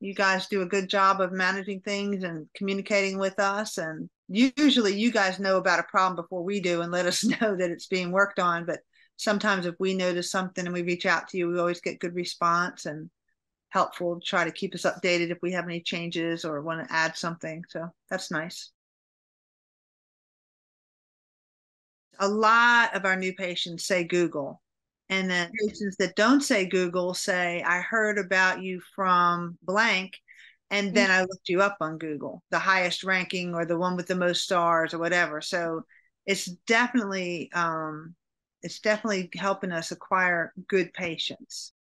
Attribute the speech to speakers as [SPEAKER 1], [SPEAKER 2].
[SPEAKER 1] You guys do a good job of managing things and communicating with us. And usually you guys know about a problem before we do and let us know that it's being worked on. But sometimes if we notice something and we reach out to you, we always get good response and helpful try to keep us updated if we have any changes or want to add something. So that's nice. A lot of our new patients say Google. And then patients that don't say Google say, I heard about you from blank. And then I looked you up on Google, the highest ranking or the one with the most stars or whatever. So it's definitely um, it's definitely helping us acquire good patients.